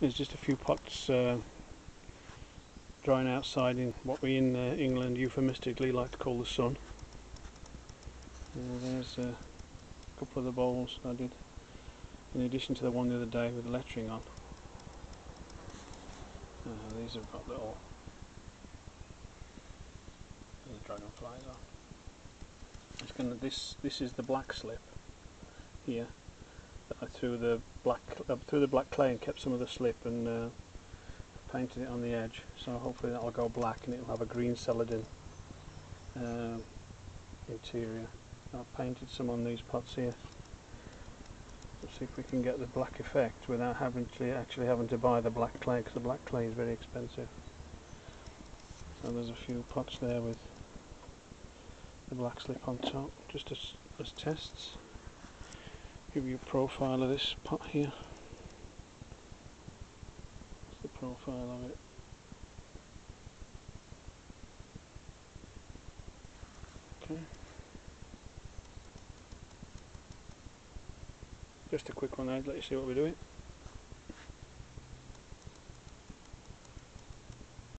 There's just a few pots uh, drying outside in what we in uh, England euphemistically like to call the sun. And there's a couple of the bowls I did, in addition to the one the other day with the lettering on. Uh, these have got little, dragonflies on. Gonna this this is the black slip here. I threw the black uh, threw the black clay and kept some of the slip and uh, painted it on the edge. So hopefully that'll go black and it'll have a green celadon uh, interior. I've painted some on these pots here. Let's see if we can get the black effect without having to actually having to buy the black clay because the black clay is very expensive. So there's a few pots there with the black slip on top just as, as tests. Give you a profile of this pot here. That's the profile of it. Okay. Just a quick one there, let you see what we're doing.